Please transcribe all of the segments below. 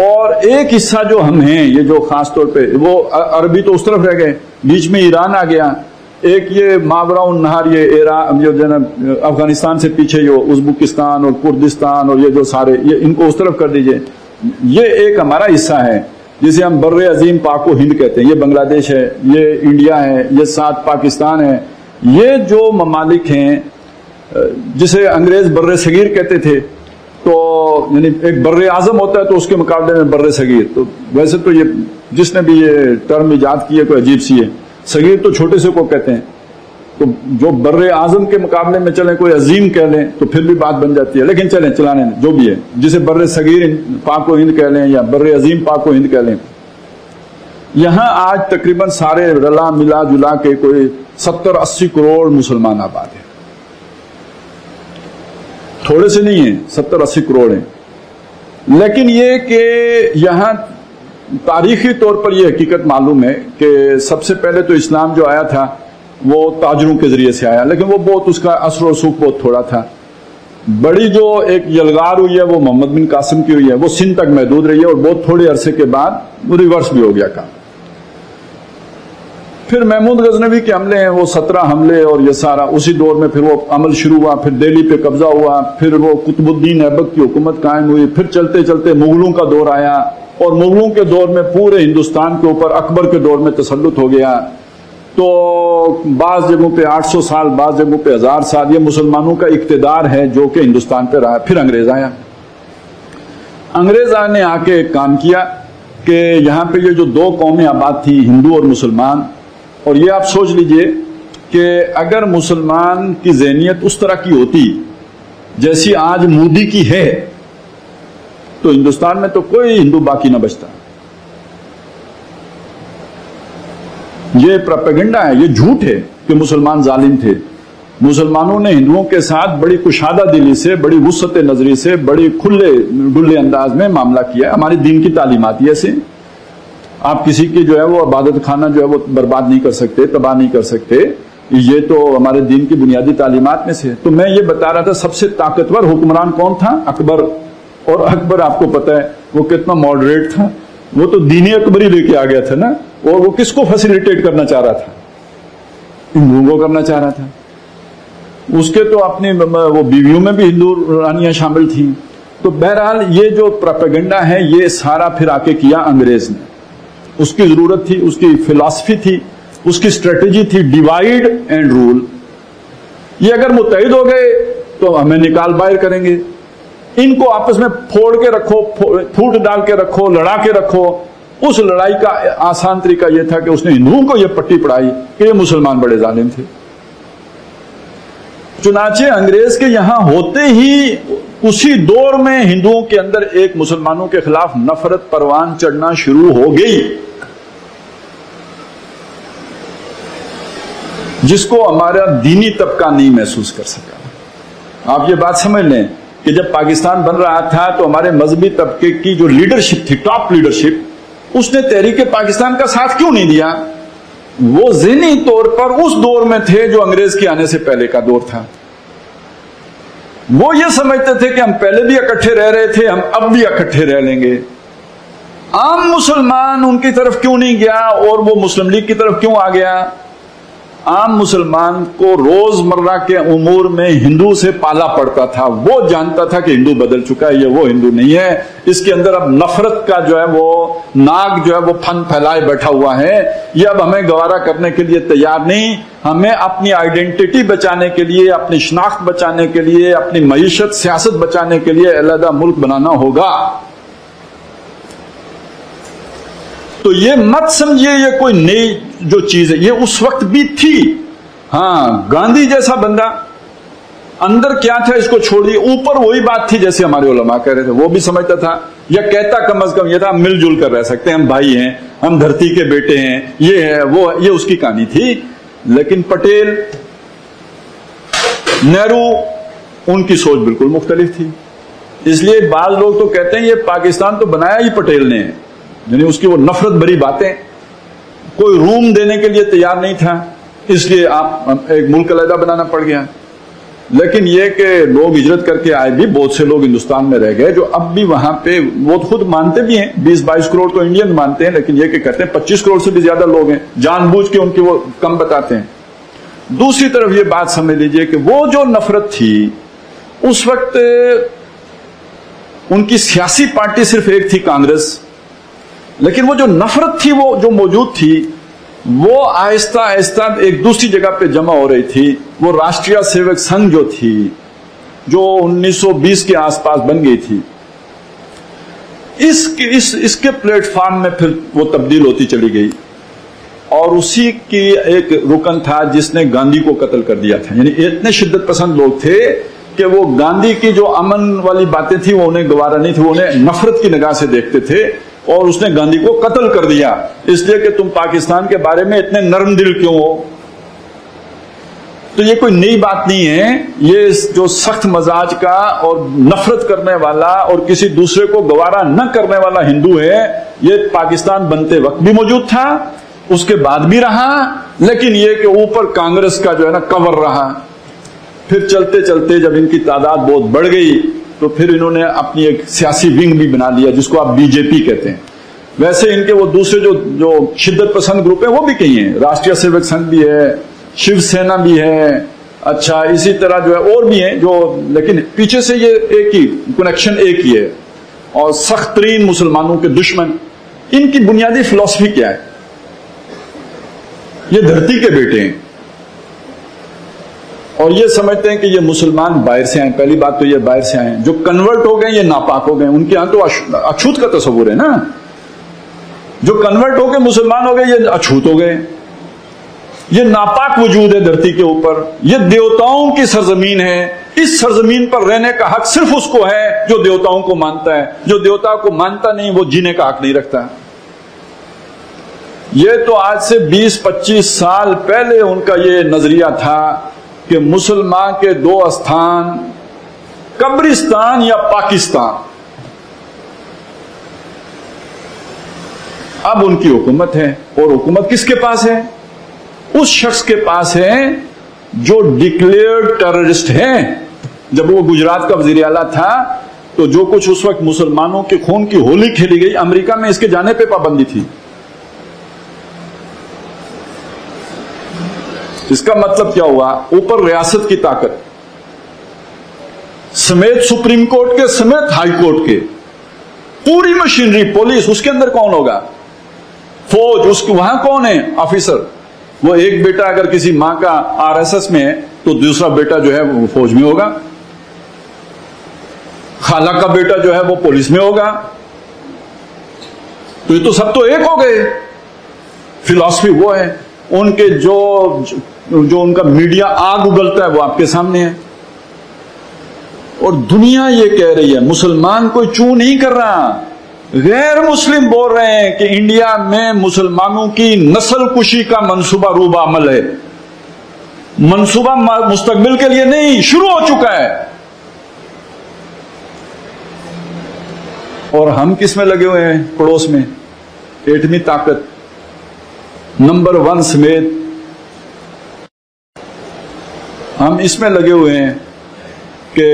और एक हिस्सा जो हम हैं, ये जो खास तौर पे, वो अरबी तो उस तरफ़ रह गए, बीच में ईरान आ गया, एक ये मावरा नहर, ये ईरान जो अफ़गानिस्तान से पीछे जो उज्बुकिस्तान और कुर्दिस्तान और ये जो सारे, ये इनको उस तरफ़ कर दीजिए। ये एक हमारा हिस्सा है, जिसे हम बर अजीम पाको हिंद कहते हैं। ये बांग्लादेश है, ये इंडिया है, ये साथ पाकिस्तान है। ये जो ममालिक हैं जिसे अंग्रेज़ बर सगीर कहते थे तो यानी एक बर आज़म होता है तो उसके मुकाबले में बर सगीर। तो वैसे तो ये, जिसने भी ये टर्म ईजाद की है, कोई अजीब सी है। सगीर तो छोटे से को कहते हैं। तो जो बर आज़म के मुकाबले में चले, कोई अजीम कह लें तो फिर भी बात बन जाती है। लेकिन चले, चलाने जो भी है। जिसे बर सगीर, पाक पाको हिंद कह लें, या बर अजीम, पाक पाको हिंद कह लें। यहाँ आज तकरीबन सारे रला मिला जुला के कोई सत्तर, अस्सी करोड़ मुसलमान आबाद है। थोड़े से नहीं है, सत्तर अस्सी करोड़ है। लेकिन ये कि यहाँ तारीखी तौर पर यह हकीकत मालूम है कि सबसे पहले तो इस्लाम जो आया था, वो ताजरों के ज़रिए से आया, लेकिन वो बहुत उसका असर और सुख बहुत थोड़ा था। बड़ी जो एक यलगार हुई है, वो मोहम्मद बिन कासिम की हुई है, वो सिंध तक महदूद रही है और बहुत थोड़े अरसे के बाद वो रिवर्स भी हो गया काम। फिर महमूद गजनवी के हमले हैं, वो सत्रह हमले और ये सारा, उसी दौर में फिर वो अमल शुरू हुआ, फिर दिल्ली पे कब्जा हुआ, फिर वो कुतुबुद्दीन ऐबक की हुकूमत कायम हुई, फिर चलते चलते मुगलों का दौर आया और मुगलों के दौर में पूरे हिंदुस्तान के ऊपर अकबर के दौर में तसलुत हो गया। तो बाज जगहों पे 800 साल, बाज जगहों पे हज़ार साल ये मुसलमानों का इकतदार है जो कि हिंदुस्तान पे रहा। फिर अंग्रेज़ आया। अंग्रेज़ ने आके काम किया कि यहाँ पे ये जो दो कौमें आबाद थी, हिंदू और मुसलमान और ये आप सोच लीजिए कि अगर मुसलमान की जहनीत उस तरह की होती, जैसी आज मोदी की है तो हिंदुस्तान में तो कोई हिंदू बाकी ना बचता। ये प्रोपेगेंडा है, ये झूठ है कि मुसलमान जालिम थे। मुसलमानों ने हिंदुओं के साथ बड़ी कुशादा दिली से, बड़ी वसत नजरी से, बड़ी खुले डुल्ले अंदाज में मामला किया। हमारी दीन की तालीमत ऐसे आप किसी की जो है वो इबादत खाना जो है वो बर्बाद नहीं कर सकते, तबाह नहीं कर सकते। ये तो हमारे दीन की बुनियादी तालीमत में से तो मैं ये बता रहा था, सबसे ताकतवर हुक्मरान कौन था? अकबर। और अकबर, आपको पता है, वो कितना मॉडरेट था। वो तो दीनी अकबरी लेके आ गया था ना। और वो किसको फैसिलिटेट करना चाह रहा था? हिंदुओं को करना चाह रहा था। उसके तो अपनी, वो बीवियों में भी हिंदू रानियाँ शामिल थी। तो बहरहाल, ये जो प्रोपेगेंडा है, ये सारा फिर आके किया अंग्रेज़ ने। उसकी ज़रूरत थी, उसकी फिलॉसफी थी, उसकी स्ट्रेटेजी थी डिवाइड एंड रूल ये अगर मुतहद हो गए तो हमें निकाल बाहर करेंगे। इनको आपस में फोड़ के रखो फूट डाल के रखो, लड़ा के रखो। उस लड़ाई का आसान तरीका यह था कि उसने हिंदुओं को यह पट्टी पढ़ाई कि ये मुसलमान बड़े जालिम थे। चुनाचे अंग्रेज़ के यहाँ होते ही उसी दौर में हिंदुओं के अंदर एक मुसलमानों के खिलाफ नफरत, परवान चढ़ना शुरू हो गई। जिसको हमारा दीनी तबका नहीं महसूस कर सका। आप ये बात समझ लें कि जब पाकिस्तान बन रहा था तो हमारे मजहबी तबके की जो लीडरशिप थी टॉप लीडरशिप, उसने तहरीक पाकिस्तान का साथ क्यों नहीं दिया? वो जहनी तौर पर उस दौर में थे जो अंग्रेज़ के आने से पहले का दौर था। वो ये समझते थे कि हम पहले भी इकट्ठे रह रहे थे, हम अब भी इकट्ठे रह लेंगे। आम मुसलमान उनकी तरफ़ क्यों नहीं गया और वो मुस्लिम लीग की तरफ़ क्यों आ गया? आम मुसलमान को रोज़मर्रा के उमूर में हिंदू से पाला पड़ता था। वो जानता था कि हिंदू बदल चुका है, ये वो हिंदू नहीं है। इसके अंदर अब नफरत का जो है वो नाग जो है वो फन फैलाए बैठा हुआ है। ये अब हमें गवारा करने के लिए तैयार नहीं। हमें अपनी आइडेंटिटी बचाने के लिए, अपनी शनाख्त बचाने के लिए, अपनी मीशत सियासत बचाने के लिए अलहदा मुल्क बनाना होगा। तो ये मत समझिए, ये कोई नई जो चीज़ है, ये उस वक्त भी थी। हाँ गांधी जैसा बंदा, अंदर क्या था इसको छोड़िए, ऊपर वही बात थी जैसे हमारे उलमा कह रहे थे, वो भी समझता था, या कहता कम अज कम, ये था मिलजुल कर रह सकते हैं, हम भाई हैं, हम धरती के बेटे हैं, ये है, वो, ये उसकी कहानी थी। लेकिन पटेल, नेहरू, उनकी सोच बिल्कुल मुख्तलिफ़ थी। इसलिए बाज लोग तो कहते हैं, ये पाकिस्तान तो बनाया ही पटेल ने। यानी उसकी वो नफरत भरी बातें, कोई रूम देने के लिए तैयार नहीं था, इसलिए आप, एक मुल्क अलहदा बनाना पड़ गया। लेकिन ये कि लोग हिजरत करके आए भी, बहुत से लोग हिंदुस्तान में रह गए, जो अब भी वहाँ पे, वो खुद मानते भी हैं, बीस बाईस करोड़ तो इंडियन मानते हैं, लेकिन ये कि कहते हैं 25 करोड़ से भी ज़्यादा लोग हैं, जानबूझ के उनकी वो कम बताते हैं। दूसरी तरफ़ ये बात समझ लीजिए कि वो जो नफरत थी, उस वक्त उनकी सियासी पार्टी सिर्फ़ एक थी कांग्रेस लेकिन वो जो नफरत थी वो जो मौजूद थी वो आहिस्ता आहिस्ता एक दूसरी जगह पे जमा हो रही थी। वो राष्ट्रीय सेवक संघ जो थी जो 1920 के आसपास बन गई थी। इस, इस इसके प्लेटफॉर्म में फिर वो तब्दील होती चली गई। और उसी की एक रुकन था जिसने गांधी को कत्ल कर दिया था। यानी इतने शिद्दत पसंद लोग थे कि वो गांधी की जो अमन वाली बातें थी वो उन्हें गवारा नहीं थी उन्हें नफरत की निगाह से देखते थे। और उसने गांधी को कत्ल कर दिया। इसलिए कि तुम पाकिस्तान के बारे में इतने नरम दिल क्यों हो? तो ये कोई नई बात नहीं है। ये जो सख्त मजाज का और नफरत करने वाला और किसी दूसरे को गवारा न करने वाला हिंदू है, ये पाकिस्तान बनते वक्त भी मौजूद था, उसके बाद भी रहा, लेकिन ये कि ऊपर कांग्रेस का जो है ना कवर रहा। फिर चलते चलते जब इनकी तादाद बहुत बढ़ गई तो फिर इन्होंने अपनी एक सियासी विंग भी बना लिया, जिसको आप बीजेपी कहते हैं। वैसे इनके वो दूसरे जो जो शिद्दत पसंद ग्रुप है, वो भी कई हैं। राष्ट्रीय सेवक संघ भी है शिवसेना भी है अच्छा इसी तरह जो है, और भी हैं, जो, लेकिन पीछे से ये एक ही कनेक्शन एक ही है। और सख्त तरीन मुसलमानों के दुश्मन, इनकी बुनियादी फिलॉसफी क्या है? ये धरती के बेटे हैं। और ये समझते हैं कि ये मुसलमान बाहर से आए पहली बात तो ये बाहर से आए जो कन्वर्ट हो गए ये नापाक हो गए उनके यहाँ तो अछूत का तस्वुर है ना। जो कन्वर्ट हो गए, मुसलमान हो गए, ये अछूत हो गए। ये नापाक वजूद है धरती के ऊपर। ये देवताओं की सरजमीन है। इस सरजमीन पर रहने का हक सिर्फ़ उसको है, जो देवताओं को मानता है। जो देवता को मानता नहीं, वो जीने का हक नहीं रखता। ये तो आज से 20-25 साल पहले उनका ये नज़रिया था कि मुसलमान के दो स्थान, कब्रिस्तान या पाकिस्तान। अब उनकी हुकूमत है, और हुकूमत किसके पास है? उस शख्स के पास है, जो डिक्लेयर्ड टेररिस्ट है। जब वो गुजरात का वज़ीर आला था तो जो कुछ उस वक्त मुसलमानों के खून की होली खेली गई, अमेरिका में इसके जाने पे पाबंदी थी। इसका मतलब क्या हुआ? ऊपर रियासत की ताकत। समेत सुप्रीम कोर्ट के, समेत हाई कोर्ट के। पूरी मशीनरी, पुलिस, उसके अंदर कौन होगा? फौज उसके वहाँ कौन है? ऑफिसर। वो एक बेटा अगर किसी माँ का आरएसएस में है तो दूसरा बेटा जो है, वो फौज में होगा। खाला का बेटा जो है, वो पुलिस में होगा। तो ये तो सब तो एक हो गए। फिलॉसफी वो है। उनके जो जो उनका मीडिया आग उगलता है वो आपके सामने है। और दुनिया ये कह रही है, मुसलमान कोई चू नहीं कर रहा। गैर मुस्लिम बोल रहे हैं कि इंडिया में मुसलमानों की नस्ल कुशी का मंसूबा रूबा अमल है। मंसूबा मुस्तकबिल के लिए नहीं, शुरू हो चुका है। और हम किसमें लगे हुए हैं? पड़ोस में। एटमी ताकत। नंबर वन समेत हम इसमें लगे हुए हैं कि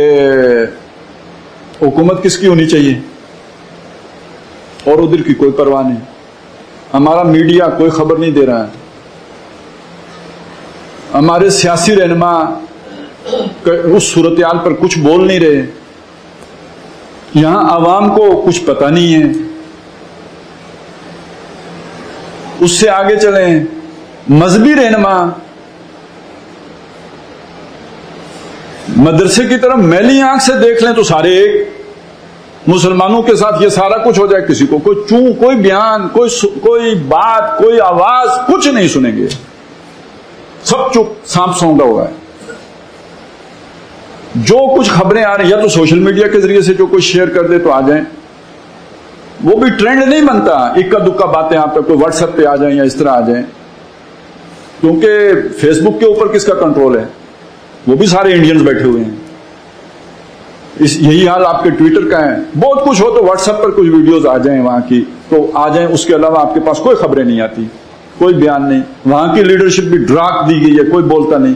हुकूमत किसकी होनी चाहिए? और उधर की कोई परवाह नहीं। हमारा मीडिया कोई खबर नहीं दे रहा है। हमारे सियासी रहनमा उस सूरत पर कुछ बोल नहीं रहे। यहाँ आवाम को कुछ पता नहीं है। उससे आगे चले। मजहबी रहनमा मदरसे की तरफ़ मैली आँख से देख लें तो सारे एक। मुसलमानों के साथ ये सारा कुछ हो जाए किसी को। कोई चू, कोई बयान, कोई कोई बात, कोई आवाज़, कुछ नहीं सुनेंगे। सब चुप, सांप सौंगा हुआ है। जो कुछ खबरें आ रही या तो सोशल मीडिया के ज़रिए से जो कुछ शेयर कर दे तो आ जाए। वो भी ट्रेंड नहीं बनता, इक्का दुक्का बातें आप तक, कोई व्हाट्सएप पे आ जाए या इस तरह आ जाए। क्योंकि फेसबुक के ऊपर किसका कंट्रोल है? वो भी सारे इंडियंस बैठे हुए हैं। इस, यही हाल आपके ट्विटर का है। बहुत कुछ हो तो व्हाट्सएप पर कुछ वीडियोस आ जाएँ वहाँ की। तो आ जाएँ, उसके अलावा आपके पास कोई खबरें नहीं आती। कोई बयान नहीं। वहाँ की लीडरशिप भी ड्राक दी गई है, कोई बोलता नहीं।